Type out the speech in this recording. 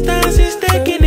estás? Este Is taking